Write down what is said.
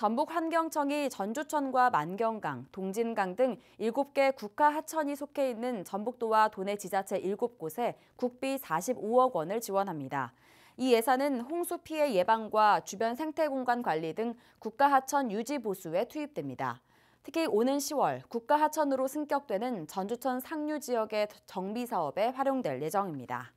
전북환경청이 전주천과 만경강, 동진강 등 7개 국가 하천이 속해 있는 전북도와 도내 지자체 7곳에 국비 45억 원을 지원합니다. 이 예산은 홍수 피해 예방과 주변 생태 공간 관리 등 국가 하천 유지 보수에 투입됩니다. 특히 오는 10월 국가 하천으로 승격되는 전주천 상류 지역의 정비 사업에 활용될 예정입니다.